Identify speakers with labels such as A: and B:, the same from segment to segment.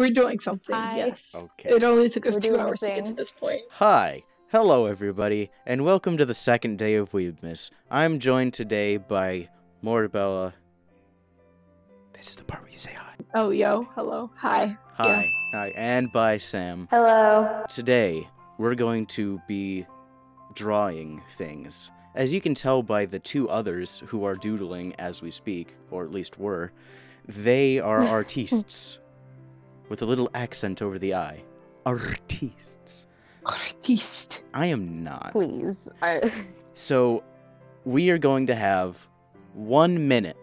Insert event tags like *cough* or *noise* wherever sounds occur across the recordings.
A: we're doing something.
B: Hi.
A: Yes.
C: Okay.
A: It only took us
B: We're
A: two hours to get to this point.
C: Hi. Hello, everybody, and welcome to the second day of Weebmas. I'm joined today by Mortabella. This is the part where you say hi.
A: Oh, yo, hello, hi.
C: Hi. Hi. And by Sam.
B: Hello.
C: Today, we're going to be drawing things. As you can tell by the two others who are doodling as we speak, or at least were, they are *laughs* artistes. With a little accent over the I. Artistes.
A: Artiste.
C: I am not.
B: Please. I... *laughs*
C: So, we are going to have one minute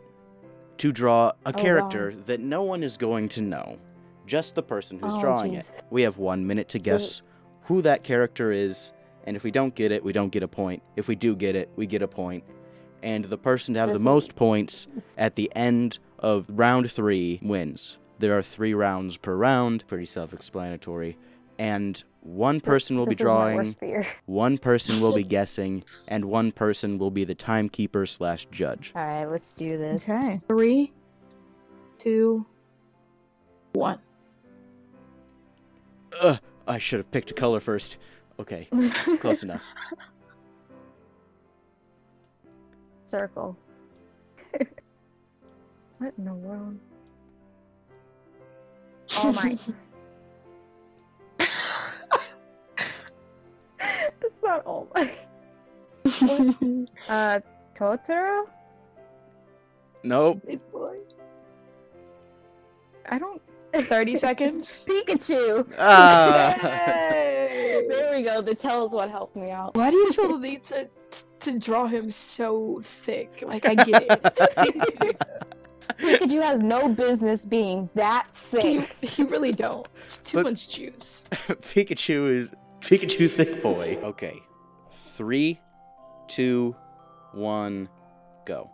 C: to draw a
B: Oh,
C: character that no one is going to know. Just the person who's
B: Oh,
C: drawing it. We have one minute to
B: So-
C: guess who that character is, and if we don't get it, we don't get a point. If we do get it, we get a point. And the person to have
B: This
C: the
B: is-
C: most points at the end of round three wins. There are three rounds per round, pretty self explanatory. And one person will be
B: this is my
C: drawing, one person will be *laughs* guessing, and one person will be the timekeeper slash judge.
B: All right, let's do this.
A: Okay. Three, two, one.
C: Ugh, I should have picked a color first. Okay, *laughs* close enough.
B: Circle. *laughs* what in the world? Oh my. *laughs* That's not all my. *laughs* Uh, Totoro?
C: Nope.
A: Big boy.
B: I don't.
A: 30 *laughs* seconds.
B: Pikachu!
C: Ah.
A: Yay!
B: There we go. The tells what helped me out.
A: Why do you feel the need to to draw him so thick? Like I get it.
B: Pikachu has no business being that
A: you,
B: thick.
A: you really don't. It's too
C: But-
A: much juice. *laughs*
C: Pikachu is Pikachu thick boy. Okay. Three, two, one, go.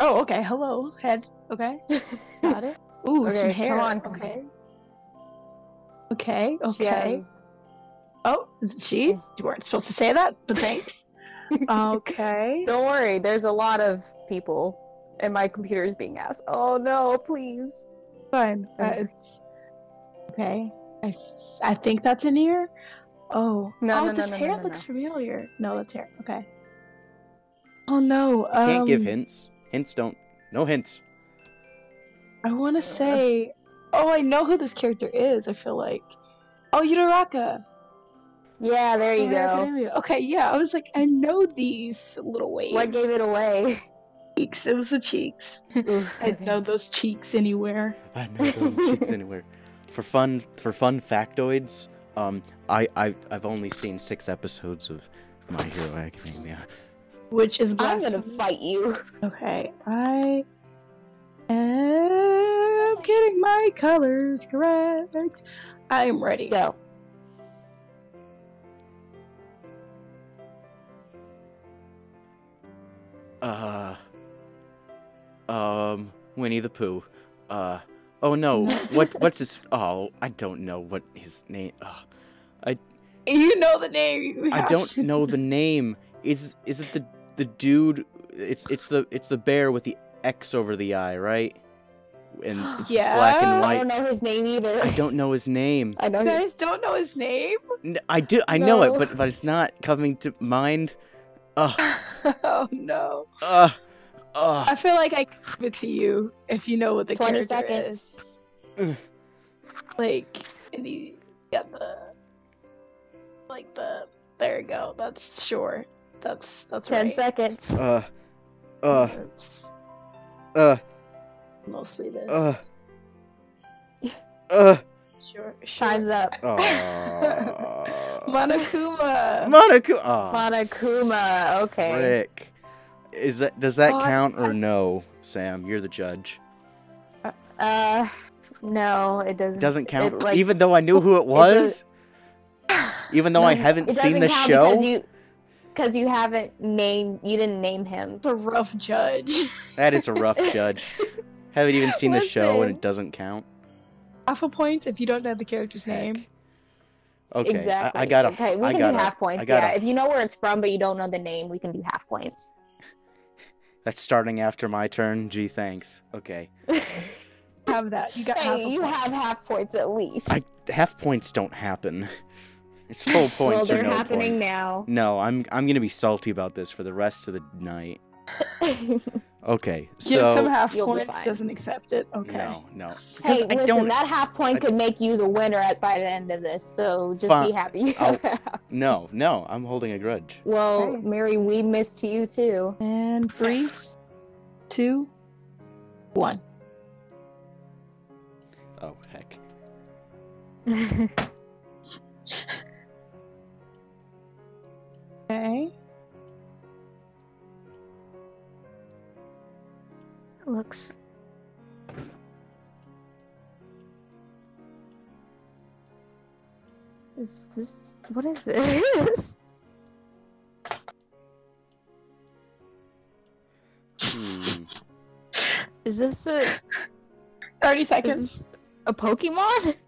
A: Oh, okay. Hello, head. Okay, got it. *laughs* Ooh, some
B: Okay,
A: hair.
B: come on, come on.
A: okay. Okay. Okay.
B: has-
A: Oh, she? You weren't supposed to say that, but thanks. Okay. *laughs*
B: Don't worry, there's a lot of people, and my computer is being asked. Oh no, please.
A: Fine. Uh,
B: Okay.
A: I, okay. I, s- I think that's an ear. Oh.
B: No,
A: oh,
B: no, no,
A: this
B: no,
A: hair
B: no, no,
A: looks
B: no.
A: familiar. No, that's hair. Okay. Oh no. Um,
C: Can't give hints. Hints don't. No hints.
A: I want to say. Oh, I know who this character is. I feel like. Oh, Uraraka.
B: Yeah, there you
A: My
B: go.
A: Academia. Okay, yeah. I was like, I know these little waves.
B: What gave it away?
A: cheeks? It was the cheeks. *laughs*
B: Oof,
A: I know those cheeks anywhere.
C: I know those cheeks *laughs* anywhere. For fun, for fun factoids, um, I, I, I've only seen six episodes of My Hero Academia.
A: Which is
B: I'm gonna fight you.
A: Okay, I am getting my colors correct. I am ready.
B: Go.
C: Uh, um, Winnie the Pooh. Uh, oh no,
A: No.
C: what, what's his? Oh, I don't know what his name. Uh,
A: You know the name.
C: I don't
A: to-
C: know the name. Is is it the the dude? It's it's the it's the bear with the X over the eye, right? And *gasps* it's black and
A: Yeah?
B: I don't know his name either.
C: I don't know his name.
B: I know.
A: You
B: his-
A: guys don't know his name?
C: I do. I know it, but but it's not coming to mind. Ugh. *laughs* *laughs*
A: oh no.
C: Ugh. Ugh.
A: I feel like I give it to you if you know what the
B: 20
A: character
B: seconds.
A: is. Like, and he got the, like the. There you go. That's sure. That's that's
B: Ten
A: right.
B: seconds.
C: Uh. Uh.
A: That's
C: Uh.
A: mostly this.
C: Ugh. *laughs* Uh.
A: Sure. sure.
B: Time's up.
C: Aw.
A: Monokuma.
C: Monaco. Aw.
B: Monokuma. Okay.
C: Rick. Is that does that
A: Oh,
C: count or
A: I-
C: no, Sam? You're the judge.
B: Uh, no, it doesn't.
C: Doesn't count,
B: like-
C: even though I knew who it was. even though I haven't
B: it
C: seen
B: doesn't
C: the
B: count
C: show.
B: because you, because you haven't named. You didn't name him.
A: It's a rough judge.
C: That is a rough *laughs* judge. haven't even seen the show and it doesn't count.
A: Half a point if you don't know the character's
C: Heck.
A: name.
C: Okay, I-
B: exactly.
C: I, got a.
B: Okay, we
C: I
B: can
C: got
B: do
C: a-
B: half points. Yeah,
C: a-
B: if you know where it's from but you don't know the name, we can do half points.
C: That's starting after my turn. Gee, thanks. Okay. *laughs*
A: Have that. You got half
B: Hey,
A: a
B: you
A: point.
B: have half points at least.
C: I half points don't happen. It's full *laughs* points
B: well, they're
C: no
B: happening
C: points.
B: now.
C: No, I'm I'm gonna be salty about this for the rest of the night. *laughs* Okay,
A: Give some
C: so
A: half
B: You'll be
A: points. Doesn't accept it. Okay.
C: no, no. Because
B: hey,
C: I
B: listen,
C: don't.
B: that half point
C: I-
B: could make you the winner at by the end of this. So just
C: Fine.
B: be happy.
C: I'll- *laughs* No, no, I'm holding a grudge.
B: well,
A: Okay.
B: Mary, we missed you too.
A: And three, two, one.
C: Oh heck. *laughs*
A: Okay.
B: Looks. Is this what is this? *laughs*
C: Hmm.
B: Is this a
A: Thirty
B: is
A: seconds.
B: this a Pokemon? *laughs*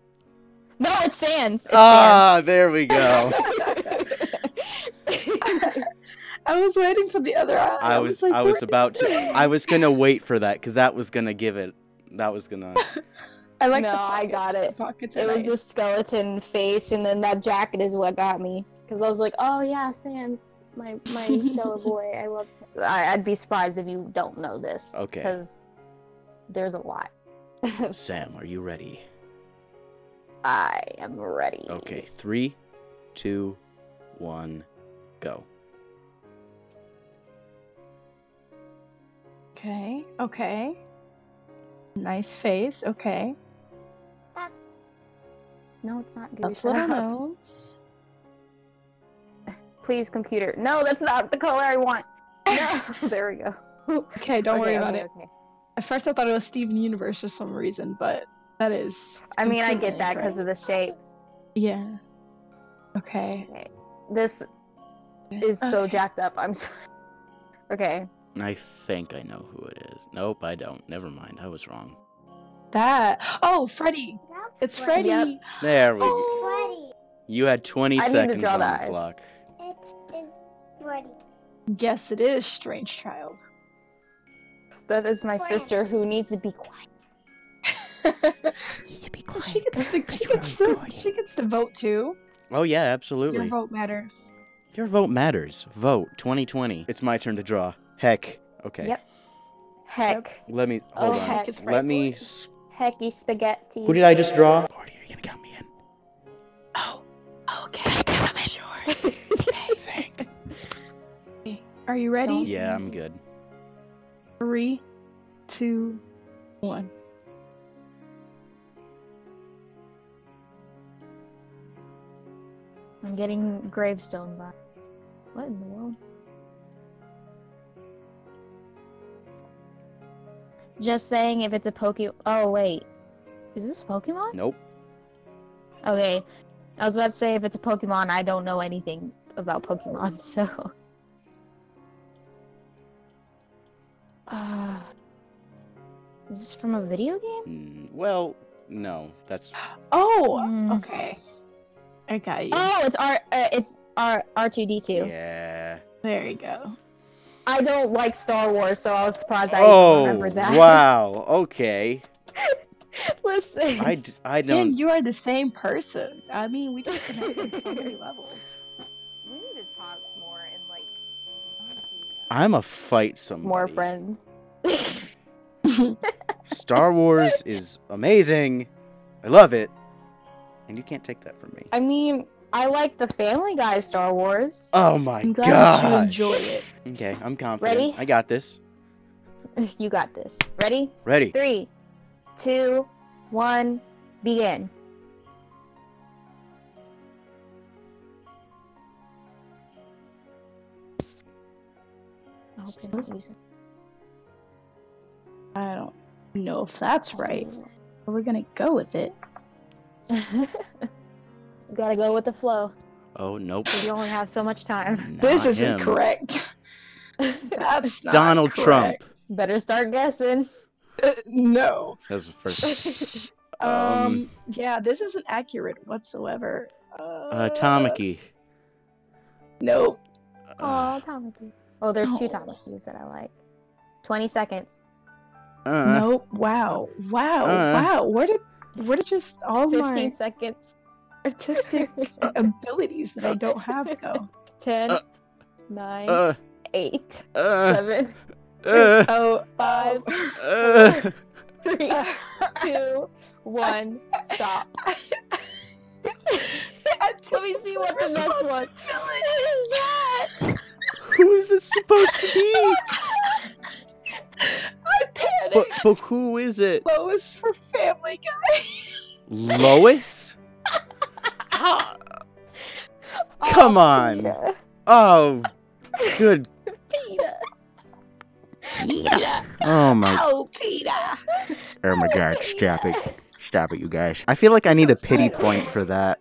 B: No, it's Sans. It's
C: Ah, there we go. *laughs*
B: Sans.
A: I was waiting for the other eye.
C: I was
A: like,
C: I was
A: where
C: about to. I was gonna wait for that because that was gonna give it. That was gonna. *laughs*
A: I like
B: No,
A: the
B: I got it.
A: pockets
B: It
A: are
B: was
A: nice.
B: the skeleton face, and then that jacket is what got me. Because I was like, oh yeah, Sans, my my *laughs* Stella boy. I love. I, I'd be surprised if you don't know this.
C: Okay.
B: Because there's a lot. *laughs*
C: Sam, are you ready?
B: I am ready.
C: Okay, three, two, one, go.
A: Okay. Okay. Nice face. Okay.
B: No, it's not good.
A: That's little *laughs* nose.
B: Please, computer. No, that's not the color I want. No. *laughs* there we go.
A: Okay, don't worry
B: Okay,
A: about
B: okay,
A: it.
B: okay.
A: At first, I thought it was Steven Universe for some reason, but that is.
B: I mean, I get that because
A: incorrect.
B: of the shapes.
A: Yeah. Okay.
B: This is so jacked up. I'm sorry. *laughs* Okay.
C: I think I know who it is. Nope, I don't. Never mind. I was wrong.
A: That. Oh, Freddy. It's Freddy.
B: Yep.
C: There we oh. go.
A: Oh,
C: You had 20
B: I need to
C: seconds
B: draw
C: on
B: the
C: the
B: eyes.
C: clock.
D: It is ready.
A: yes, it is Strange Child.
B: That is my sister who needs to be quiet. *laughs*
C: You be
A: she gets to. She gets to. She gets to vote too.
C: Oh yeah, absolutely.
A: Your vote matters.
C: Your vote matters. Vote 2020. It's my turn to draw. Heck. Okay.
B: Yep. Heck.
C: Let me
B: Oh,
C: hold on.
B: heck.
A: It's
C: Let me.
B: Hecky spaghetti.
C: Who did I just draw? Lordy, are you gonna count me in?
A: Oh. oh okay. I'm sure. *laughs*
C: Thank. *laughs*
A: Are you ready?
B: Don't-
C: Yeah, I'm good.
A: Three, two, one.
B: I'm getting gravestone by. What in the world? Just saying if it's a Poke. Oh, wait. Is this Pokemon?
C: Nope.
B: Okay. I was about to say if it's a Pokemon, I don't know anything about Pokemon, *laughs* so. Uh, *sighs* is this from a video game?
C: Mm, well, no. That's *gasps*
A: Oh.
B: Mm.
A: Okay. I got you.
B: Oh, it's R. Uh, it's R. R two D two.
C: yeah.
A: There you go.
B: I don't like Star Wars, so I was surprised I
C: Oh,
B: even remembered that.
C: wow. *laughs* Okay.
B: Listen.
C: I, d- I
A: And
C: don't.
A: you are the same person. I mean, we just connect on so many *laughs* levels.
B: We need to talk more and like
C: I'm a fight somebody.
B: more friends. *laughs*
C: Star Wars is amazing. I love it. And you can't take that from me.
B: I mean, I like the Family Guy Star Wars.
C: Oh my
A: I'm glad you enjoy it.
C: Okay, I'm confident.
B: Ready?
C: I got this. *laughs*
B: You got this. Ready?
C: Ready.
B: Three, two, one, begin. I hope you're not using.
A: I don't know if that's right, but we're gonna go with it. *laughs*
B: you gotta go with the flow.
C: Oh nope.
B: You only have so much time.
A: this isn't
C: him.
A: correct. *laughs* That's not
C: Donald
A: correct.
B: Better start guessing.
A: Uh, no.
C: That was the *laughs* first.
A: Um,
C: Um,
A: Yeah, this isn't accurate whatsoever. Uh,
C: Uh, Tamaki.
A: Nope.
B: Oh, Tamaki. Oh, there's two
A: Oh.
B: Tamakis that I like. 20 seconds.
C: Uh,
A: Nope. Wow. Wow.
C: Uh.
A: wow. Where did where did just all
B: 15
A: my fifteen
B: seconds.
A: Artistic *laughs* abilities that I don't have go? *laughs*
B: 10,
C: Uh.
B: 9,
C: uh,
B: 8,
C: uh,
B: 7,
C: uh, *laughs*
A: Oh,
B: Five.
C: uh.
B: 3, 2, 1. Stop. Let me see what the next one. Is that?
C: Who is this supposed to be?
A: I panicked.
C: But, but who is it?
A: Lois for Family Guy.
C: Lois? Come
B: Oh,
C: on.
B: Peter.
C: Oh, good.
A: Peter.
C: Oh my.
A: Oh, Peter.
C: Oh my oh, God! Stop it! Stop it, you guys. I feel like I need a pity point for that.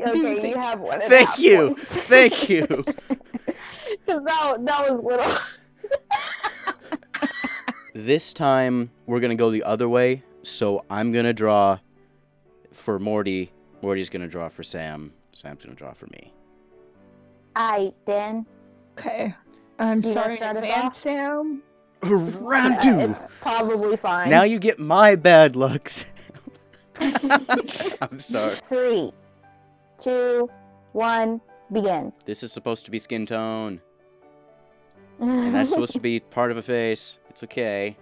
B: Okay, you *laughs* have one. and a *laughs*
C: Thank you. Thank you.
B: 'Cause that, that was little. *laughs*
C: This time we're gonna go the other way. So I'm gonna draw for Morty. Morty's gonna draw for Sam. Sam's gonna draw for me.
B: I then.
A: Okay. I'm
B: You
A: sorry
B: wanna
A: in
B: start off?
A: Sam.
C: Round
B: Yeah,
C: two.
B: It's probably fine.
C: Now you get my bad looks. *laughs* I'm sorry.
B: Three, two, one, begin.
C: This is supposed to be skin tone, *laughs* and that's supposed to be part of a face. It's okay.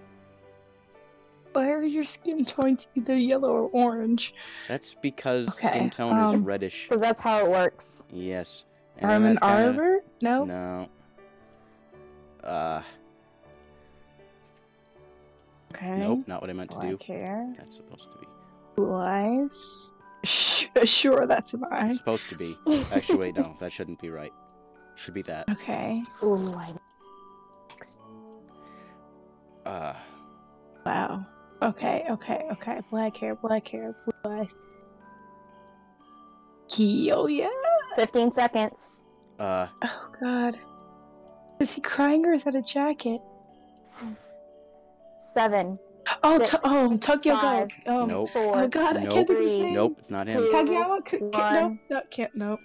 A: Why are your skin tones either yellow or orange?
C: That's because
A: Okay,
C: skin tone is
A: um,
C: reddish.
B: Because that's how it works.
C: Yes. And then
A: Armin
C: that's kinda-
A: Arbor? No.
C: No. Uh,
A: Okay.
C: nope, not what I meant to do.
A: Black hair.
C: That's supposed to be.
A: Blue eyes. Sure, that's an eye.
C: It's supposed to be. Actually, wait, no, that shouldn't be right. Should be that.
A: Okay.
B: Ooh, I...
C: Uh,
A: Wow. Okay, okay, okay. Black hair, black hair, blue eyes. Kyoya?
B: 15 seconds.
C: uh,
A: Oh god. Is he crying or is that a jacket?
B: Seven,
A: Oh,
B: Six,
A: t- oh, Tokyo Ghoul.
B: five,
A: Oh,
C: nope,
B: four,
A: oh god, I can't think of his name.
C: nope, it's not him.
B: Two.
A: Kagawa? C- ca- nope, no, can't, nope.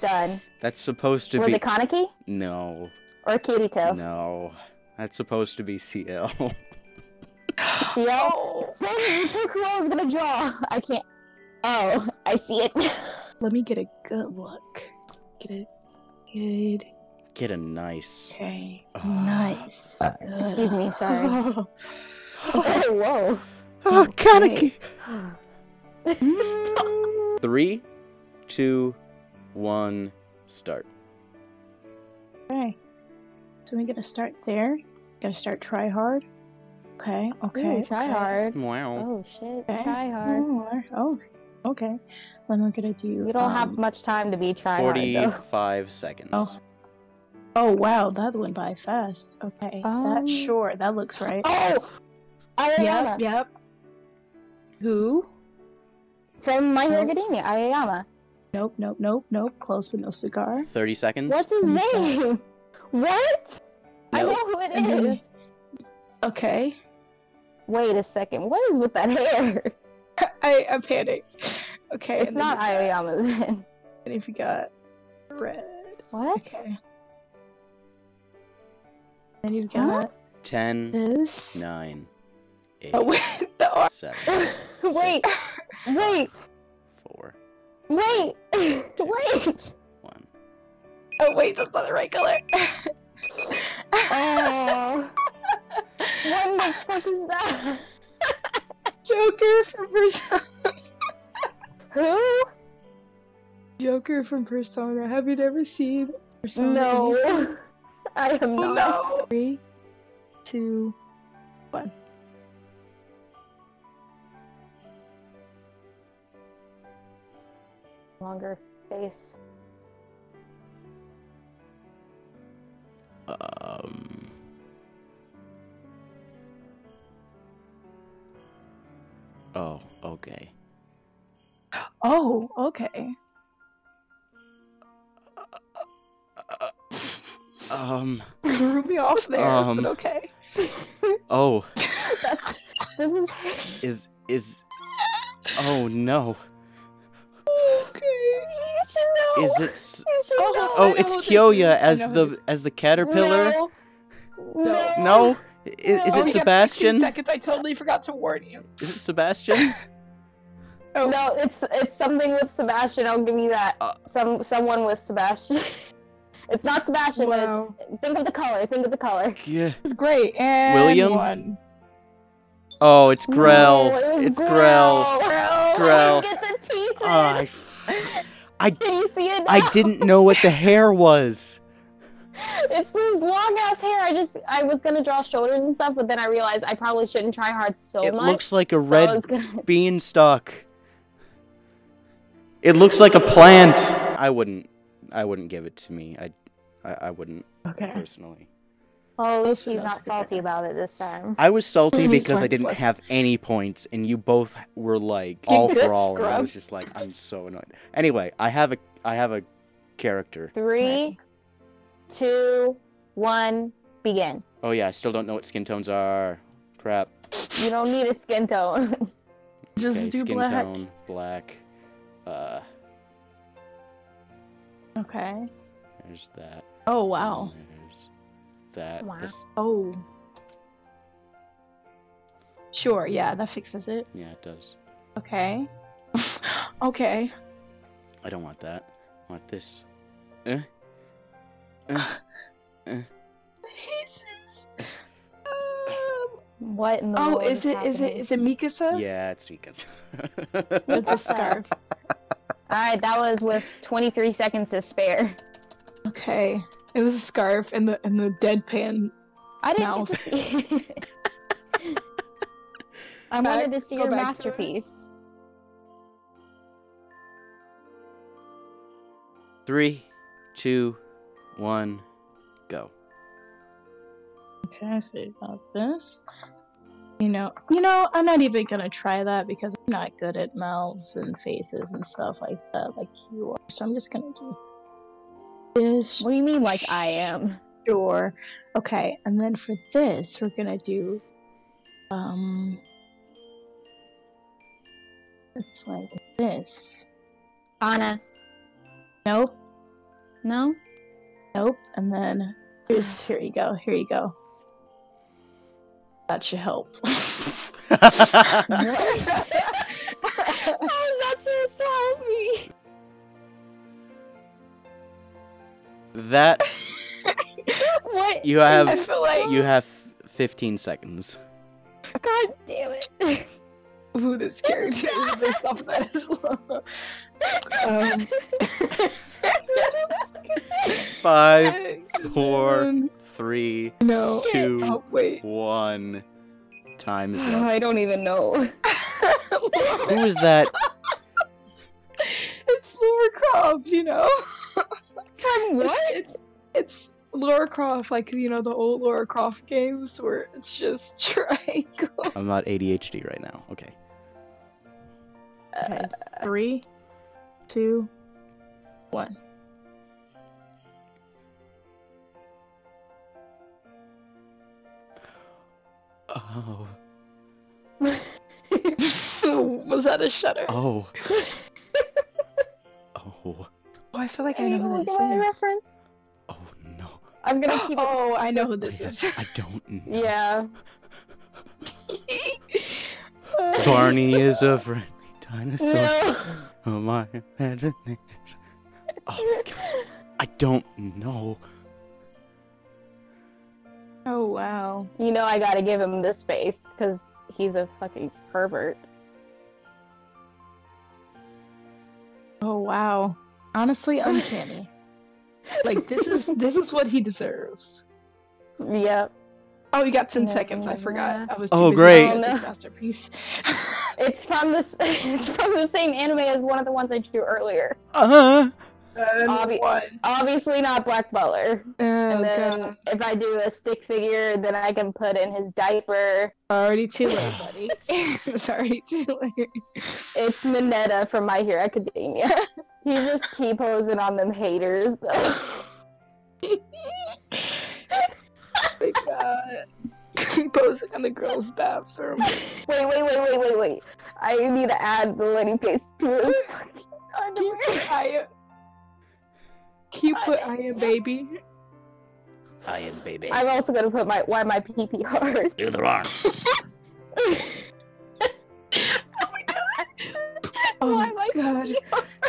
B: done.
C: That's supposed to
B: Was
C: be.
B: it Kaneki
C: No,
B: or Kirito?
C: no. That's supposed to be Ciel. *laughs* *gasps*
B: Ciel?
A: Oh.
B: Dang it, you took who I was gonna draw. I can't. Oh, I see it. *laughs*
A: Let me get a good look. Get a good.
C: Get a nice.
A: Okay.
C: Ah.
A: Nice.
B: Uh,
A: Good.
B: excuse me, sorry. *laughs* *laughs*
A: Oh.
B: oh, whoa.
C: Oh,
A: Okay.
B: Stop.
C: Three, two, one, start.
A: Okay. So we're gonna start there. Gonna start try hard. Okay. Okay.
B: Ooh, try
A: okay.
B: hard.
C: Wow.
B: Oh shit,
A: Okay.
B: try hard.
A: Oh, oh, okay. Then we're gonna do.
B: You don't have
A: um,
B: much time to be try hard though.
C: Forty-five *laughs* seconds.
A: Oh. Oh wow, that went by fast. Okay.
B: Um,
A: that sure. That looks right.
B: Oh!
A: Yep.
B: Aoyama.
A: Yep. Who?
B: From My Hero
A: Nope.
B: Academia, Aoyama.
A: Nope. Nope. Nope. Nope. Close but no cigar.
C: Thirty seconds.
B: What's his
A: Mm,
B: name? *laughs* What? I know who it
A: And then-
B: is.
A: Okay.
B: Wait a second. What is with that hair? *laughs*
A: I I panicked. Okay.
B: It's not
A: you got-
B: Aoyama then.
A: And if you got red.
B: What?
A: Okay. And you've got
B: Huh?
C: Ten,
A: this.
C: nine, eight,
A: Oh *laughs* wait, the arm.
C: seven, *laughs*
B: wait, wait,
C: four,
B: wait, wait.
C: one.
A: Oh wait, that's not the right color.
B: Oh. What the fuck is that? *laughs*
A: Joker from Persona.
B: Who?
A: Joker from Persona. Have you never seen Persona?
B: No. I am
A: Oh,
B: not.
A: no. Three, two, one.
B: Longer face.
C: Um. Oh, okay.
A: Oh, okay.
C: Um. *laughs*
A: Threw me off there,
C: Um.
A: but okay. *laughs*
C: Oh,
B: is. *laughs*
C: is is. Oh no.
A: Okay.
B: Know.
C: Is it? s-
B: You should
A: Oh,
B: know.
C: Oh, it's
A: who
C: Kyoya as the
A: this-
C: as the caterpillar.
B: No.
A: No.
C: No? I- Is,
A: Oh,
C: it Sebastian?
A: seconds. I totally forgot to warn you.
C: Is it Sebastian? *laughs*
A: Oh.
B: No, it's it's something with Sebastian. I'll give you that.
C: Uh.
B: Some someone with Sebastian. *laughs* it's not Sebastian,
A: Wow.
B: but it's, think of the color. Think of the color.
C: yeah.
A: This is great. And
C: William?
A: One.
C: Oh, it's Grell.
B: No, it
C: it's Grell.
B: Grell.
C: Grell.
B: Get the teeth in.
C: Oh, I, I,
B: Can you see it?
C: I didn't know what the hair was. *laughs*
B: It's this long ass hair. I just I was gonna draw shoulders and stuff, but then I realized I probably shouldn't try hard so
C: It
B: much.
C: It looks like a red
B: was gonna... *laughs*
C: beanstalk. It looks like a plant. I wouldn't. I wouldn't give it to me. I, I, I wouldn't
A: Okay.
C: personally.
B: Oh, at least he's not salty about it this time.
C: I was salty *laughs* because I didn't have any points, and you both were like all
A: good
C: for all, and I was just like, I'm so annoyed. Anyway, I have a, I have a character.
B: Three, two, one, begin.
C: Oh yeah, I still don't know what skin tones are. Crap.
B: You don't need a skin tone. *laughs*
A: Just
C: okay,
A: do
C: skin
A: black.
C: tone, black. Uh,
A: Okay.
C: there's that.
A: Oh wow.
C: There's that.
B: Wow.
C: This,
A: Oh. Sure. Yeah, that fixes it.
C: yeah, it does.
A: Okay. *laughs* okay.
C: I don't want that. I want this. Eh?
A: Um,
B: what in the
A: oh,
B: world
A: is it is it
B: happening?
A: is it Mikasa?
C: Yeah, it's Mikasa. *laughs*
A: With the scarf. *laughs*
B: All right, that was with 23 seconds to spare.
A: Okay. It was a scarf and the and the deadpan.
B: I didn't
A: Mouth.
B: get to see. *laughs* I
A: Back-
B: wanted to see your
A: back to it.
B: masterpiece.
C: Three, two, one, go.
A: Okay, so you got this. You know, you know, I'm not even gonna try that because I'm not good at mouths and faces and stuff like that, like you are. So I'm just gonna do this.
B: What do you mean, like I am?
A: Sure. Okay, and then for this, we're gonna do, um, it's like this.
B: Anna.
A: Nope,
B: No?
A: Nope, and then here's here you go, here you go. That should help. *laughs*
B: How is that supposed to help me?
C: that
B: What?
C: you
A: I
C: have
A: feel like
C: you have 15 seconds.
B: God damn it.
A: who this character is based off of that as well. *laughs* Um, *laughs* *laughs*
C: Five, *laughs* four, three,
A: no.
C: two,
A: Oh wait.
C: one. Time's up.
B: I don't even know. *laughs*
C: Who is that?
A: it's Laura Croft, you know.
B: From what?
A: It's, it's Laura Croft, like you know the old Laura Croft games where it's just triangle.
C: I'm not ADHD right now. Okay.
A: Okay, uh, three, two, one.
C: Oh. *laughs*
A: Was that a shutter?
C: Oh. *laughs* Oh.
A: Oh, I feel like I
B: Hey,
A: know who
B: look
A: this is.
B: reference.
C: Oh no.
B: I'm gonna *gasps* keep it.
A: Oh, I know who this
C: I,
A: is.
C: I don't *laughs* know.
B: Yeah.
C: Barney is a friendly dinosaur.
B: No.
C: Oh my imagination. Oh god. I don't know.
A: Oh wow.
B: You know I gotta give him this face because he's a fucking pervert.
A: Oh wow. Honestly, uncanny. *laughs* like this is this is what he deserves.
B: Yep.
A: Oh, you got 10
B: No,
A: seconds. I
B: no,
A: forgot. I was too
C: Oh,
A: busy
C: great.
A: looking
B: Oh, no.
A: masterpiece.
B: It's from the *laughs* it's from the same anime as one of the ones I drew earlier.
C: Uh
A: and
B: Obvi- Obviously not Black Butler.
A: Oh,
B: and then
A: God.
B: if I do a stick figure, then I can put in his diaper.
A: Already too late, buddy. *laughs* it's already too late.
B: It's Minetta from My Hero Academia. *laughs* He's just T posing on them haters though. *laughs*
A: my god. Posing in the girls' bathroom.
B: wait, wait, wait, wait, wait, wait. I need to add the Lenny face to his fucking
A: Can
B: underwear.
A: put Aya? Can you put I am baby?
C: I am baby.
B: I'm also gonna put my why my pee pee hard.
C: Do the wrong. *laughs*
A: Oh
B: why my
A: God.
B: pee-pee hard?
A: I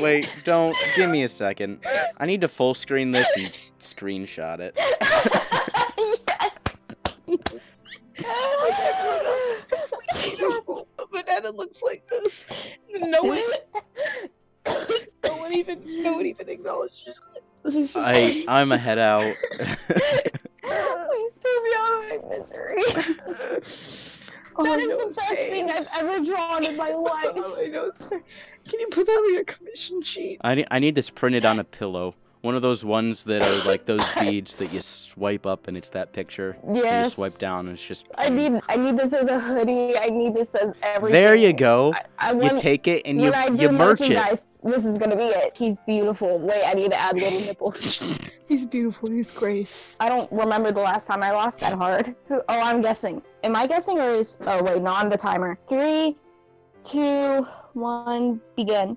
C: Wait, don't. Give me a second. I need to full screen this and screenshot it. *laughs*
A: Banana looks like this. No one, no one even, no one even acknowledges it. This is just
C: I I'm a head out.
B: Please put me out of my misery.
A: All *laughs* oh,
B: that
A: I
B: is
A: know
B: the
A: is
B: best
A: pain.
B: thing I've ever drawn in my *laughs* oh, life.
A: All I know. Can you put that on your commission sheet?
C: I need I need this printed on a pillow. One of those ones that are like those *laughs* beads that you swipe up and it's that picture. And you swipe down and it's just.
B: I need I need this as a hoodie. I need this as everything.
C: There you go.
B: I, I
C: You take it and you
B: I do
C: you merch it.
B: merchandise, this is gonna be it. He's beautiful. Wait, I need to add little nipples. *laughs*
A: He's beautiful. He's Grace.
B: I don't remember the last time I laughed that hard. *laughs* Oh, I'm guessing. Am I guessing or is? Oh wait, no, I'm the timer. Three, two, one, begin.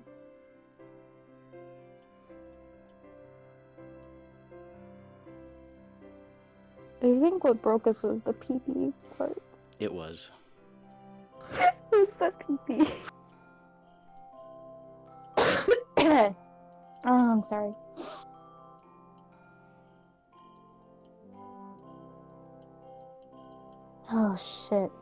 B: I think what broke us was the pee pee part.
C: It was. *laughs*
B: Who's the pee *coughs* oh, I'm sorry. Oh shit.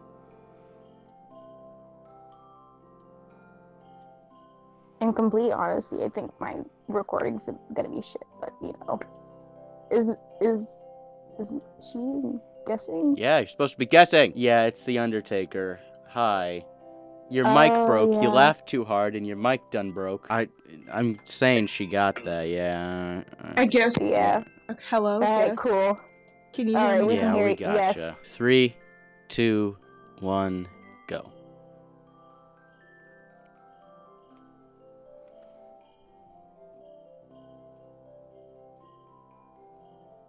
B: In complete honesty, I think my recording's gonna be shit, but you know. Is is is she guessing?
C: Yeah, you're supposed to be guessing. Yeah, it's the Undertaker. Hi. Your mic
B: Oh,
C: broke. You laughed too hard and your mic done broke. I I'm saying she got that. Yeah.
A: I guess.
B: Yeah.
A: Hello.
B: Alright,
A: yes.
B: cool.
A: Can you
B: Alright,
A: hear me?
B: we can
C: yeah,
B: hear
C: we
B: it,
C: gotcha.
B: yes.
C: Three, two, one, go.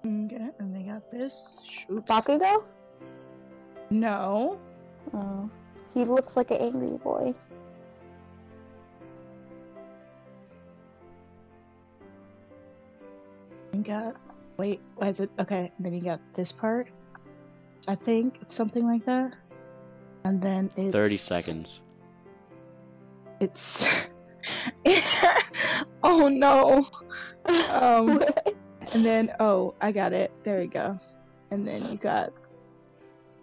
A: Okay, and they got this. Oops.
B: Bakugo?
A: No.
B: Oh. He looks like an angry boy.
A: You got. Wait, why is it? Okay, then you got this part. I think it's something like that. And then it's.
C: Thirty seconds.
A: It's. *laughs* oh no. *laughs* Um. And then, oh, I got it. There we go. And then you got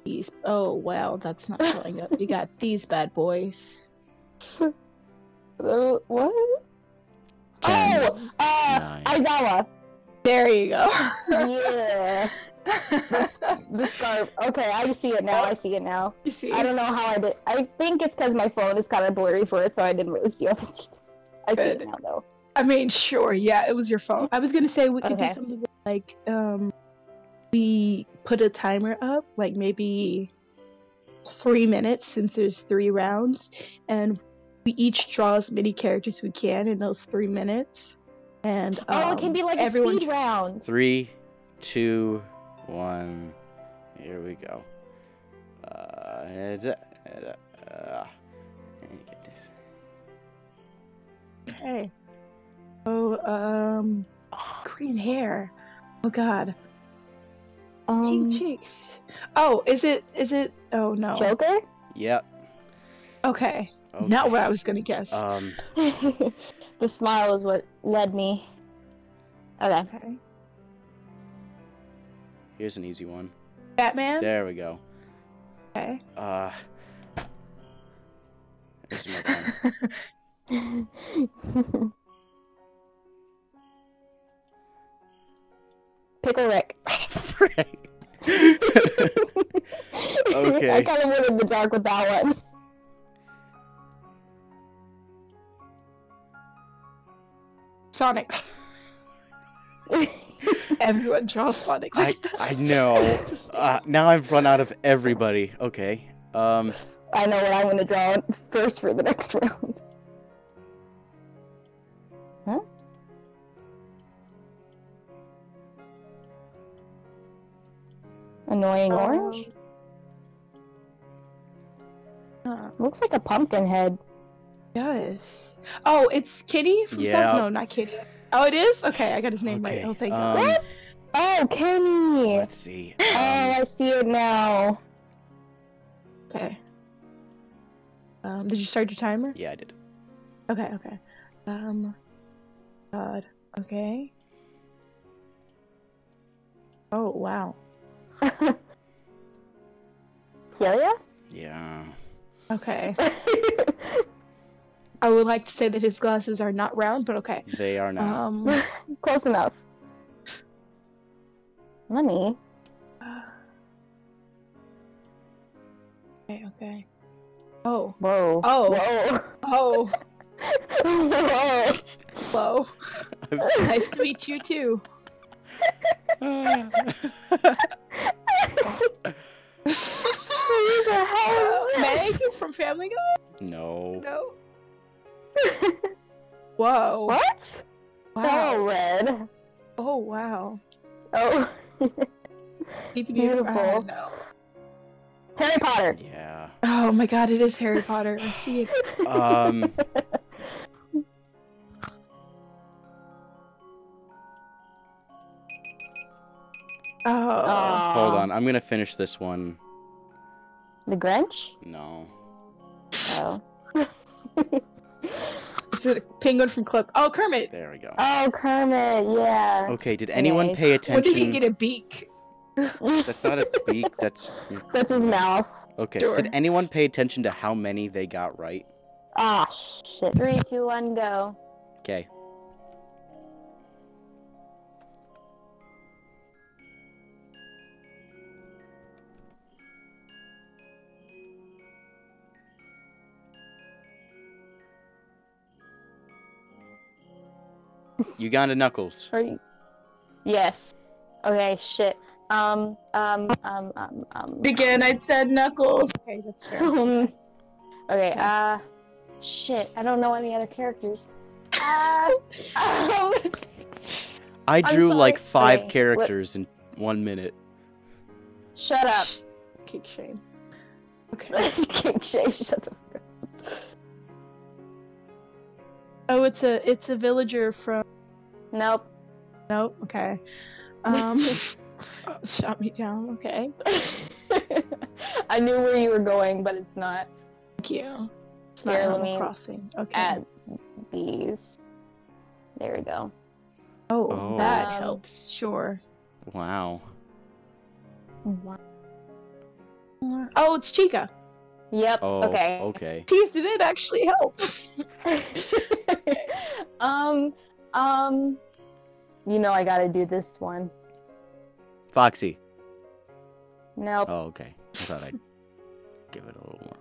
A: these. Oh, wow, that's not showing up. You got *laughs* these bad boys.
B: What?
C: Ten,
B: oh! Uh,
C: nine.
B: Aizawa!
A: There you go.
B: Yeah. The *laughs* scarf. Okay, I see it now. I see it now.
A: you see?
B: I don't know how I did. I think it's because my phone is kind of blurry for it, so I didn't really see all the details. I see it now, though.
A: I mean, sure, yeah, it was your phone. I was gonna say we could
B: Okay.
A: do something like, um, we put a timer up, like maybe three minutes since there's three rounds, and we each draw as many characters we can in those three minutes. And
B: oh, it can
A: um,
B: be like a speed round.
C: Three, two, one. Here we go. Uh, heads up, head up, uh, and you get this.
A: Okay. Oh, um, green hair. Oh God, pink
B: Um,
A: cheeks. Oh, is it? Is it? Oh no.
B: Joker?
C: Yep.
A: Okay.
C: Okay.
A: Not what I was gonna guess.
C: Um, *laughs*
B: the smile is what led me. Okay.
A: okay.
C: here's an easy one.
A: Batman.
C: There we go.
A: Okay.
C: Uh, *laughs*
B: Pickle Rick. *laughs*
C: Frick.
B: I
C: Okay.
B: kind of went in the dark with that one.
A: Sonic. *laughs* Everyone draws Sonic
C: I
A: like that.
C: I know. *laughs* Uh, now I've run out of everybody. Okay. Um,
B: I know what I'm going to draw first for the next round. Annoying orange?
A: Huh.
B: Looks like a pumpkin head.
A: Does. Oh, it's Kitty from
C: Yeah.
A: South? No, not Kitty. Oh, it is? Okay, I got his name right. Oh, thank
C: um,
A: God.
B: What? Oh, Kenny!
C: Let's see.
B: Oh,
C: Um,
B: I see it now.
A: Okay. Um, did you start your timer?
C: yeah, I did.
A: Okay, okay. Um, God. Okay. Oh, wow. *laughs*
B: Celia?
C: Yeah.
A: Okay. *laughs* I would like to say that his glasses are not round, but okay.
C: They are not.
A: Um, *laughs*
B: Close enough. Money? *sighs*
A: okay, okay. Oh,
B: Whoa.
A: Oh.
B: Whoa.
A: oh,
B: Whoa.
A: hello.
C: I'm so-
A: nice to meet you too.
B: Who the hell is
A: Meg from Family Guy?
C: no.
A: No. *laughs* Whoa.
B: What? Oh, red.
A: Oh, wow.
B: Oh. *laughs*
A: Even
B: Beautiful.
A: I know.
B: Harry Potter.
C: Yeah.
A: Oh my god, it is Harry Potter. I see it.
C: Um. *laughs*
A: Oh.
B: Aw.
C: Hold on. I'm gonna finish this one.
B: The Grinch?
C: No.
B: Oh. *laughs*
A: It's a penguin from Clip. Oh, Kermit.
C: There we go.
B: Oh, Kermit, yeah.
C: Okay. Did anyone
B: Nice.
C: pay
A: When
C: attention?
A: did he get a beak?
C: That's not a beak. That's. *laughs*
B: That's his mouth.
C: Okay.
A: Sure.
C: Did anyone pay attention to how many they got right?
B: Ah, shit. Three, two, one, go.
C: Okay. Uganda Knuckles.
B: Are you... Yes. Okay, shit. Um, um, um, um, um.
A: Again, I said Knuckles. Okay, that's *laughs* fair.
B: Um, okay, uh, shit. I don't know any other characters. Uh, *laughs* um,
C: I drew like five
B: Okay, what-
C: characters in one minute.
B: shut up.
A: Kick Shane. *laughs* Okay.
B: Kick Shay, shut the up.
A: Oh, it's a it's a villager from.
B: Nope.
A: Nope. Okay. *laughs* Um, *laughs* shot me down. Okay. *laughs*
B: I knew where you were going, but it's not
A: Thank you. It's
B: Here,
A: not
B: let
A: Animal
B: me
A: Crossing. Okay.
B: at these. There we go.
A: oh,
C: Oh.
A: that
B: Um,
A: helps. Sure.
C: Wow. Wow.
A: Oh, it's Chica.
B: Yep.
C: Oh.
B: Okay.
C: Okay.
A: Teeth did it actually help?
B: Um. Um. You know I gotta do this one.
C: Foxy.
B: Nope.
C: Oh, okay. I thought I'd *laughs* give it a little more.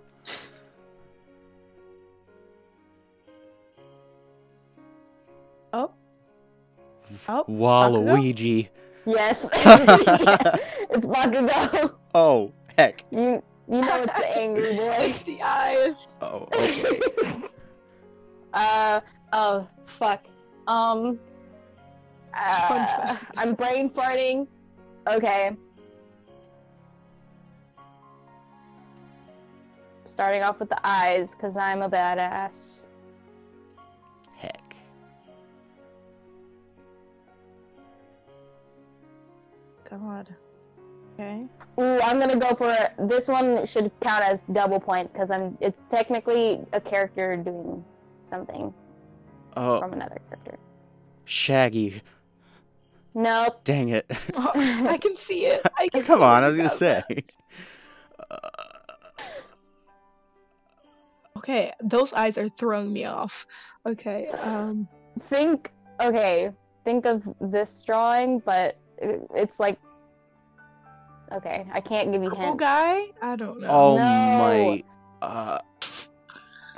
A: Oh. Oh.
C: Waluigi.
B: Yes. Yeah, *laughs* *laughs* it's Bakugo.
C: Oh, heck.
B: You you know it's the angry boy.
A: It's the eyes.
C: Oh, okay.
B: uh oh fuck. Um. Uh. *laughs* I'm brain farting. Okay. Starting off with the eyes, cause I'm a badass.
C: heck.
A: God. Okay.
B: Ooh, I'm gonna go for it. this one. Should count as double points because I'm. It's technically a character doing something
C: Oh,
B: from another character.
C: Shaggy.
B: Nope.
C: Dang it.
A: Oh, *laughs* I can see it. I *laughs* can
C: Come
A: see
C: on. I was gonna say. *laughs*
A: Okay, those eyes are throwing me off. Okay. Um.
B: Think. Okay. Think of this drawing, but it's like. Okay, I can't give you
A: Cool
B: hints.
A: guy? I don't know.
C: Oh
B: No.
C: my. Uh,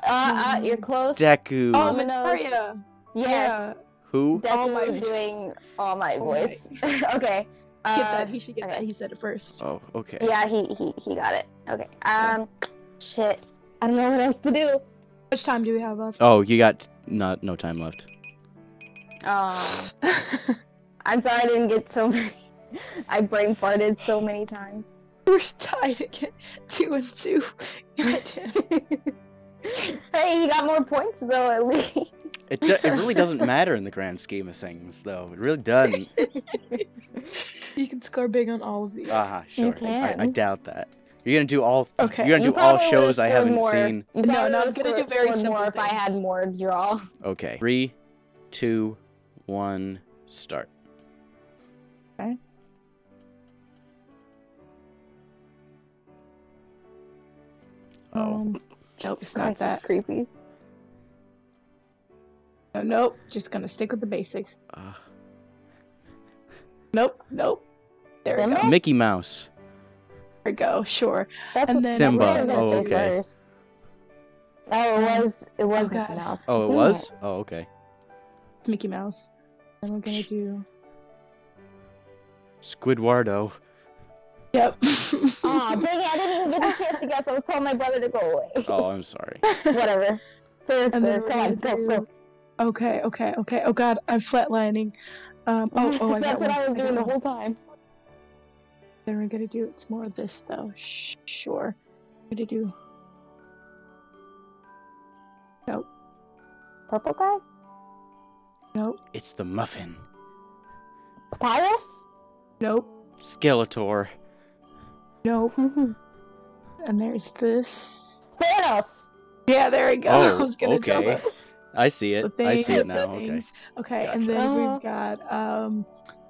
B: Uh, uh, you're close.
C: Deku.
A: Oh,
B: Dominoes.
A: Victoria.
B: yes.
C: Who?
B: Deku
A: All Might.
B: doing all my
A: All Might.
B: voice. *laughs* okay.
A: Yeah. Get
B: Uh,
A: that. He should get
B: okay.
A: that. He said it first.
C: Oh, okay.
B: yeah, he he he got it. Okay. Um, shit. I don't know what else to do.
A: How much time do we have left?
C: Oh, you got not no time left.
B: Oh. I'm sorry I didn't get so many. *laughs* I brain farted so many times.
A: We're tied again. *laughs* Two and two. Goddamn. *laughs*
B: hey, you got more points though, at least.
C: It, do- it really doesn't matter in the grand scheme of things, though. It really doesn't.
A: you can score big on all of these.
C: Ah,
B: You
C: sure. I, I
B: can.
C: doubt that. You're gonna do all.
A: Okay.
C: You're gonna
B: You
C: do all shows I haven't
B: more.
C: seen.
A: No, no, I'm gonna do very
B: scored more if I had
A: things.
B: more draw.
C: Okay. Three, two, one, start.
A: Okay.
C: Oh.
A: Um, nope, it's not that.
B: creepy.
A: No, nope. Just gonna stick with the basics.
C: Uh,
A: Nope, nope. There we go.
C: Mickey Mouse.
A: There we go. Sure.
B: That's
A: And
B: what,
A: then-
B: that's I was
C: Simba.
B: gonna
C: Oh,
B: say
C: okay.
B: first. Oh, it was it was
A: oh,
B: Mickey
A: God.
B: Mouse.
C: Oh, it
B: Dang
C: was. Oh, okay.
A: It's Mickey Mouse. Then we're gonna do.
C: Squidwardo.
A: Yep.
B: Aw, *laughs* dang it! I didn't even get a chance to guess. I was telling my brother to go away.
C: Oh, I'm sorry. *laughs*
B: Whatever. Fair is
A: And
B: fair. Come on, go,
A: do-
B: go.
A: Okay, okay, okay. Oh god, I'm flatlining. Um. Oh, oh, I *laughs*
B: That's what
A: one.
B: I was
A: got
B: doing the whole time.
A: Then we're gonna do. It's more of this though. Sh- sure. We're gonna do. Nope.
B: Purple guy?
A: Nope.
C: It's the muffin.
B: Papyrus?
A: Nope.
C: Skeletor.
A: Nope.
B: Thanos.
A: And there's this. Thanos!
B: Yeah,
A: there we go. I
C: Oh,
A: was gonna
C: okay. I see it.
A: the
C: I see it now. Okay.
A: Okay,
C: Gotcha.
A: and then
B: Uh.
A: we've got um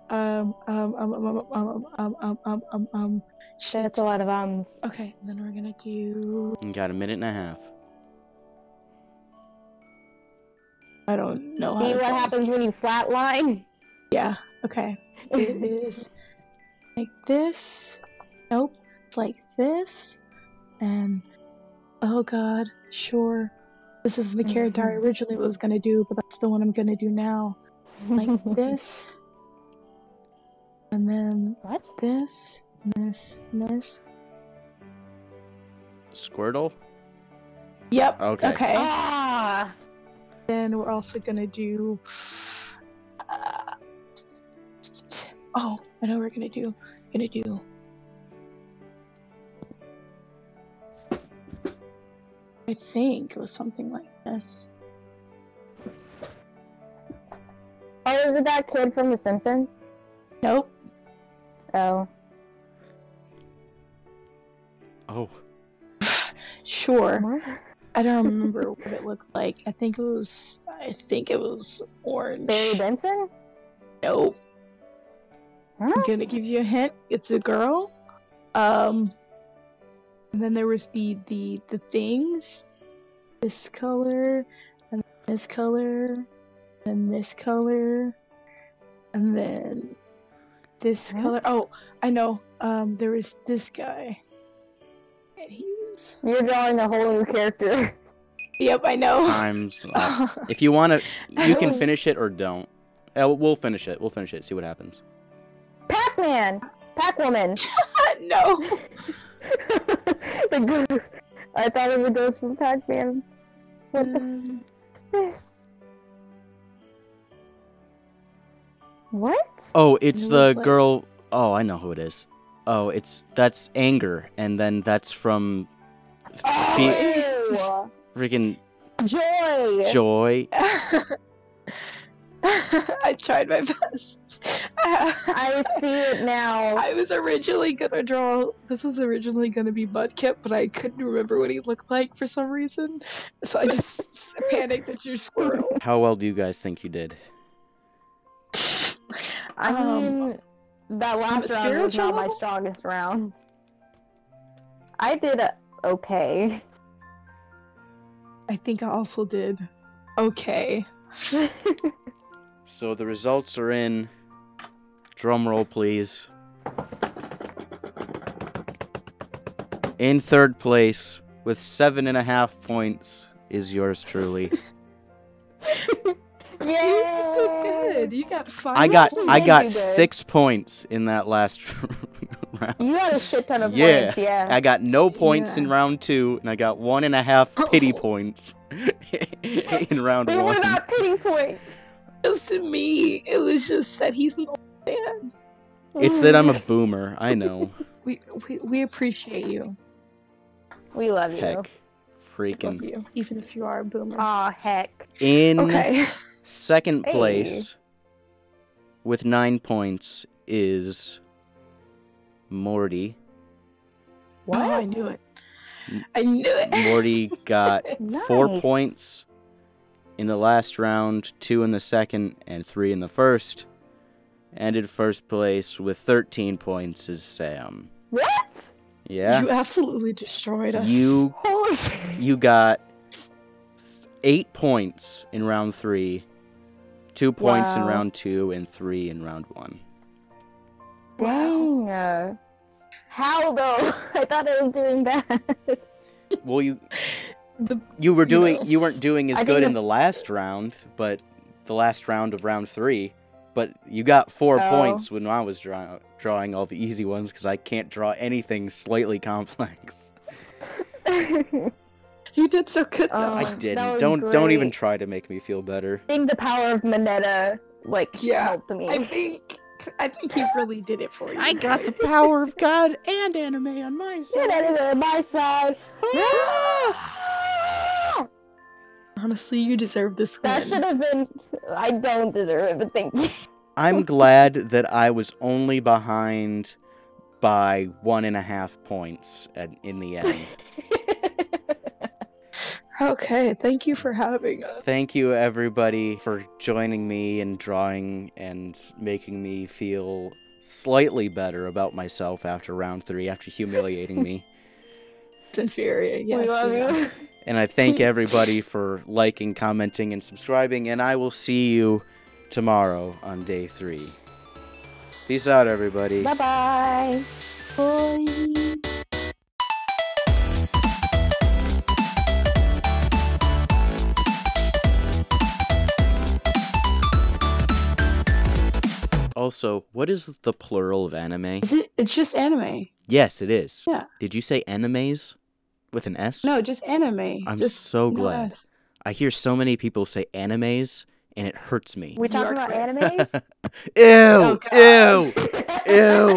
A: um um um um um um um um um um um shit.
B: That's a lot of ums.
A: Okay, and then we're gonna do
C: You got a minute and a half.
A: I don't know how
B: See
A: to
B: what
A: draw this.
B: happens when you flatline?
A: Yeah, okay. It is like this. Nope. Like this. And oh god, sure. This is the character I originally was gonna do, but that's the one I'm gonna do now. Like *laughs* this. And then
B: What?
A: this, this, this.
C: Squirtle.
A: Yep.
C: Okay.
A: Okay.
B: Ah!
A: Then we're also gonna do. Uh, oh, I know what we're gonna do. Gonna do. I think it was something like this.
B: Oh, is it that kid from The Simpsons?
A: Nope.
B: Oh.
C: Oh. *sighs*
A: Sure.
B: What?
A: I don't *laughs* remember what it looked like. I think it was. I think it was orange.
B: Barry Benson?
A: Nope.
B: Huh?
A: I'm gonna give you a hint. It's a girl. Um, and then there was the the the things. This color, and this color, and this color, and then this
B: Huh?
A: color. Oh, I know. Um, there was this guy. And he was.
B: You're drawing a whole new character. *laughs*
A: Yep, I know.
C: Times. up. *laughs* if you want to, you can
A: was-
C: finish it or don't. Uh, we'll finish it. We'll finish it. See what happens.
B: Pac-Man! Pac-Woman! *laughs*
A: no. *laughs*
B: the ghost. I thought it was a ghost from Pac-Man. What the f
A: Um,
B: is this? What?
C: Oh, it's
A: It
C: the
A: like-
C: girl. Oh, I know who it is. Oh, it's that's anger, and then that's from
B: Oh,
C: Fe-
B: ew.
C: freaking
B: Joy!
C: joy. *laughs* *laughs*
A: I tried my best.
B: I see it now. *laughs*
A: I was originally gonna draw. This was originally gonna be Mudkip, but I couldn't remember what he looked like for some reason, so I just *laughs* panicked at your squirrel.
C: How well do you guys think you did?
B: I
A: Um,
B: mean, that last round was
A: spiritual
B: not my strongest round. I did uh, okay.
A: I think I also did. Okay.
C: So the results are in. Drum roll, please. In third place, with seven and a half points, is yours truly. *laughs*
A: You did good. You got five.
C: I got I got six points in that last *laughs* round.
B: You got a shit ton of
C: Yeah.
B: points, yeah.
C: I got no points in round two, and I got one and a half pity *laughs* points in round
B: They were
C: one.
B: not pity points.
A: Just to me. It was just that he's an old man.
C: It's that I'm a *laughs* boomer. I know.
A: We, we we appreciate you.
B: We love you.
C: Heck.
A: Love you, even if you are a boomer.
B: Aw, heck.
C: In
A: okay.
C: second
B: Hey.
C: place with nine points is Morty.
A: Oh, I knew it. I knew it.
C: Morty got *laughs* four points in the last round, two in the second, and three in the first. Ended first place with 13 points is Sam.
B: What?
C: Yeah.
A: You absolutely destroyed us.
C: You *laughs* you got eight points in round three, two points in round two, and three in round one.
A: Wow.
B: Dang. How though? *laughs* I thought I was doing bad.
C: Well, you *laughs*
A: The-
C: you were
A: You
C: doing
A: know.
C: you weren't doing as
B: I
C: good in
B: the-
C: the last round, but the last round of round three. But you got four
B: Oh.
C: points when I was draw- drawing all the easy ones because I can't draw anything slightly complex. *laughs*
A: You did so good though.
B: Oh,
C: I didn't. Don't don't even try to make me feel better.
B: I think the power of Mineta like
A: Yeah,
B: helped me.
A: I think I think he really did it for you.
C: I got the power of *laughs* God and anime on my side.
B: Mineta on my side. Ah!
A: Honestly, you deserve this
B: that
A: win.
B: should have been. I don't deserve it, but thank you.
C: I'm *laughs* glad that I was only behind by one and a half points at, in the end. *laughs*
A: Okay, thank you for having us.
C: Thank you, everybody, for joining me and drawing and making me feel slightly better about myself after round three, after humiliating me. *laughs*
A: It's infuriating. Yes,
B: we love
A: know.
B: you.
C: And I thank everybody for liking, commenting, and subscribing. And I will see you tomorrow on day three. Peace out, everybody.
B: Bye bye.
A: Bye.
C: Also, what is the plural of anime?
A: Is it? It's just anime.
C: Yes, it is.
A: Yeah.
C: Did you say animes with an S?
A: No, just anime.
C: I'm
A: just
C: so
A: no
C: glad.
A: S.
C: I hear so many people say animes, and it hurts me.
B: We
A: You
B: talking about animes? *laughs*
C: Ew!
A: Oh, God.
C: ew! Ew!